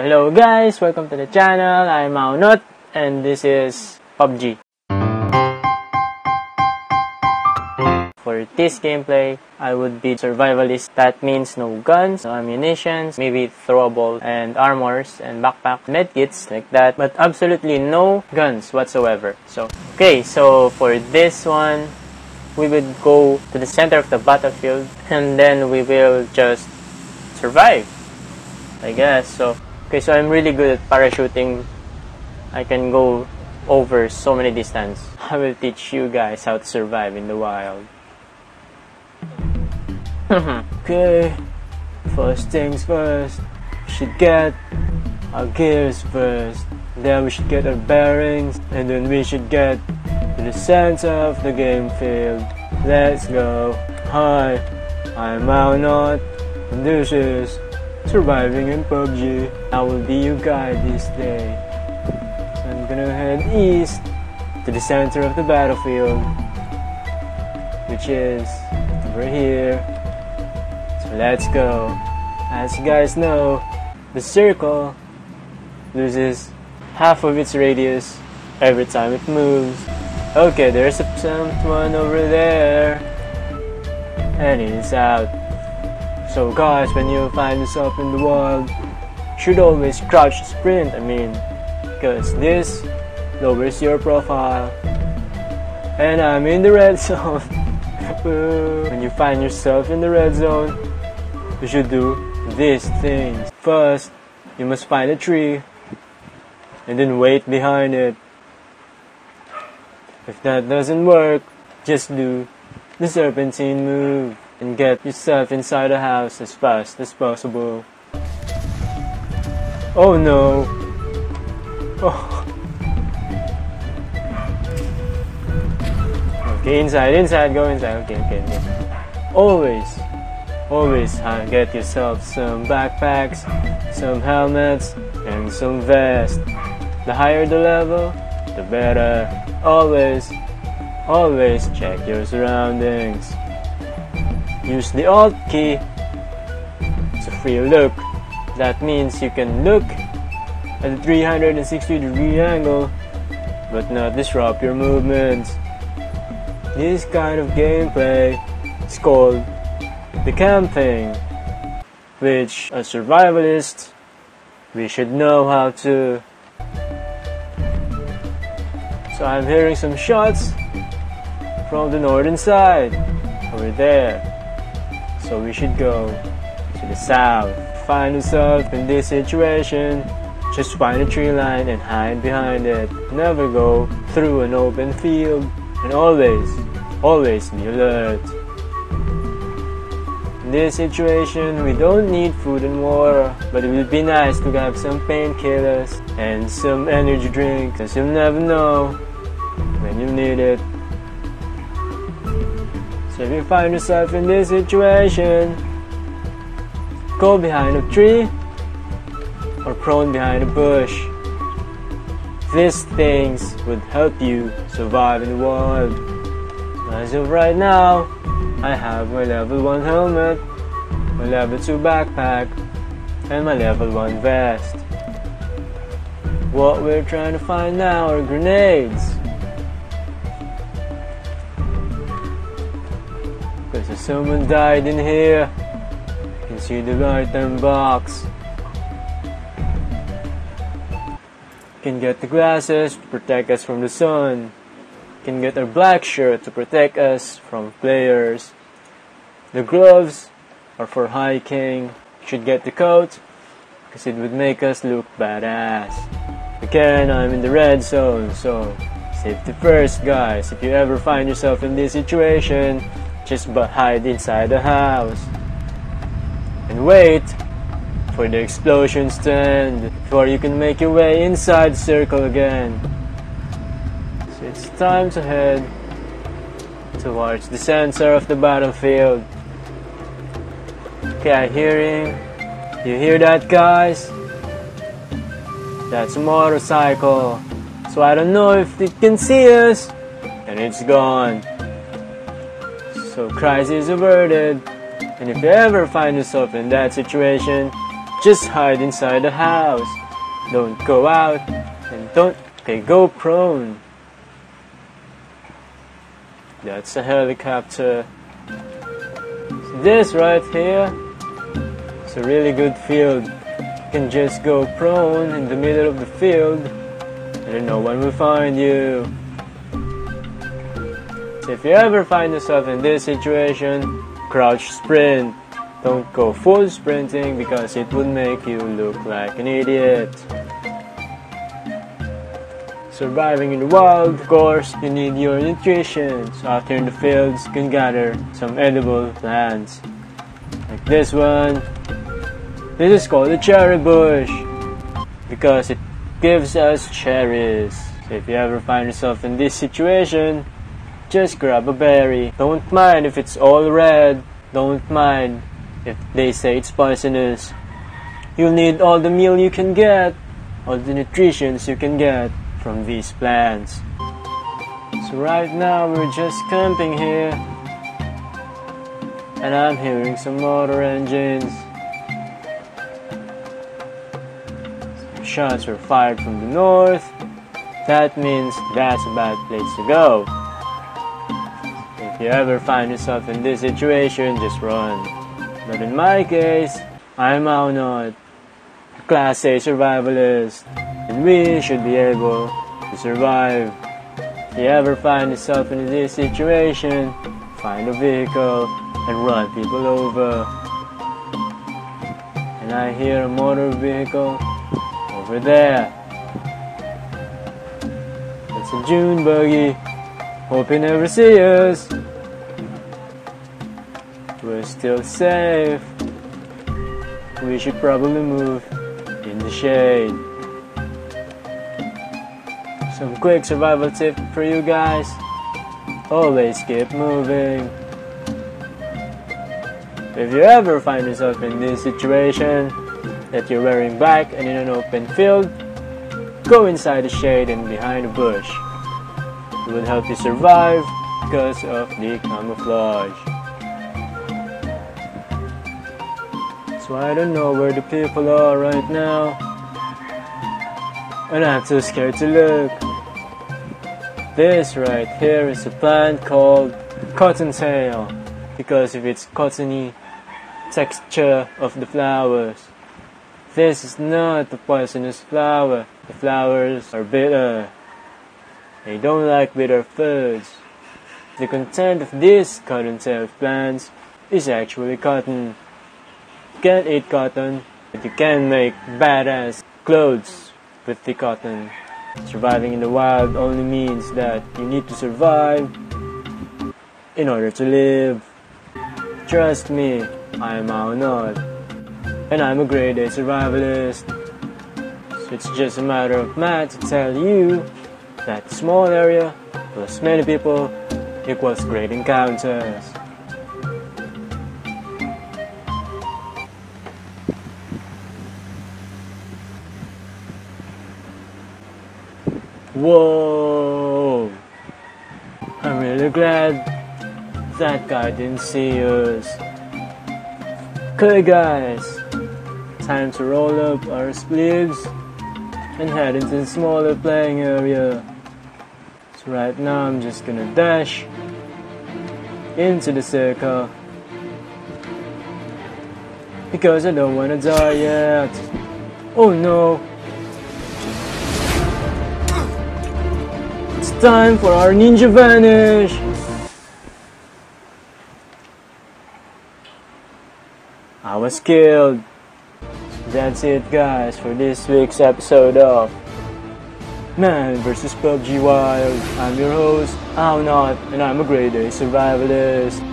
Hello guys, welcome to the channel. I'm Maunot and this is PUBG. For this gameplay, I would be survivalist. That means no guns, no ammunitions, maybe throwable and armors and backpack, medkits like that, but absolutely no guns whatsoever. So, okay, so for this one, we would go to the center of the battlefield and then we will just survive. I guess so. Okay, so I'm really good at parachuting. I can go over so many distance. I will teach you guys how to survive in the wild. okay, first things first. We should get our gears first. Then we should get our bearings, and then we should get to the center of the game field. Let's go. Hi, I'm Maunot, and this is surviving in PUBG. I will be your guide this day. I'm gonna head east to the center of the battlefield, which is over here. So let's go. As you guys know, the circle loses half of its radius every time it moves. Okay, there's a someone over there, and he's out. So guys, when you find yourself in the wild, should always crouch sprint, I mean, because this lowers your profile. And I'm in the red zone. when you find yourself in the red zone, you should do these things. First, you must find a tree and then wait behind it. If that doesn't work, just do the serpentine move and get yourself inside the house as fast as possible. Oh no! Oh. Okay, inside, inside, go inside. Okay, okay, okay. Always, always uh, get yourself some backpacks, some helmets, and some vests. The higher the level, the better. Always, always check your surroundings. Use the Alt key to free look. That means you can look at a 360 degree angle but not disrupt your movements. This kind of gameplay is called the camping, which as survivalists we should know how to. So I'm hearing some shots from the northern side over there. So we should go to the south. Find yourself in this situation. Just find a tree line and hide behind it. Never go through an open field. And always, always be alert. In this situation, we don't need food and water, but it would be nice to have some painkillers and some energy drink, because you'll never know when you need it. So if you find yourself in this situation, go behind a tree or prone behind a bush. These things would help you survive in the wild. As of right now, I have my level 1 helmet, my level 2 backpack, and my level 1 vest. What we're trying to find now are grenades. Because someone died in here. You can see the item box. Can get the glasses to protect us from the sun. Can get a black shirt to protect us from players. The gloves are for hiking. Should get the coat because it would make us look badass. Again, I'm in the red zone, so safety first, guys. If you ever find yourself in this situation, just but hide inside the house and wait for the explosions to end before you can make your way inside the circle again. So it's time to head towards the center of the battlefield. Okay, I hear him. You hear that, guys? That's a motorcycle. So I don't know if it can see us. And it's gone. So crisis averted. And if you ever find yourself in that situation, just hide inside the house. Don't go out and don't okay, go prone. That's a helicopter. This right here, it's a really good field. You can just go prone in the middle of the field and no one will find you. If you ever find yourself in this situation, crouch sprint. Don't go full sprinting because it would make you look like an idiot. Surviving in the wild, of course, you need your nutrition. So out in the fields, you can gather some edible plants. Like this one. This is called a cherry bush because it gives us cherries. So if you ever find yourself in this situation, just grab a berry. Don't mind if it's all red. Don't mind if they say it's poisonous. You'll need all the meal you can get, all the nutritions you can get from these plants. So right now we're just camping here and I'm hearing some motor engines. Some shots were fired from the north. That means that's a bad place to go. If you ever find yourself in this situation, just run. But in my case, I'm Maunot, a Class A survivalist and we should be able to survive. If you ever find yourself in this situation, find a vehicle and run people over. And I hear a motor vehicle over there. It's a dune buggy. Hope you never see us. Still safe. We should probably move in the shade. Some quick survival tip for you guys. Always keep moving. If you ever find yourself in this situation that you're wearing black and in an open field, go inside the shade and behind a bush. It will help you survive because of the camouflage. So I don't know where the people are right now. And I'm too scared to look. This right here is a plant called cottontail because of its cottony texture of the flowers. This is not a poisonous flower. The flowers are bitter. They don't like bitter foods. The content of these cottontail plants is actually cotton. You can't eat cotton, but you can make badass clothes with the cotton. Surviving in the wild only means that you need to survive in order to live. Trust me, I am Maunot, and I'm a grade A survivalist. So it's just a matter of math to tell you that small area plus many people equals great encounters. Whoa! I'm really glad that guy didn't see us. Okay, guys, time to roll up our sleeves and head into the smaller playing area. So, right now, I'm just gonna dash into the circle because I don't wanna die yet. Oh no! Time for our ninja vanish! I was killed. That's it guys for this week's episode of Man vs PUBG Wild. I'm your host, I'm not, and I'm a grade A survivalist.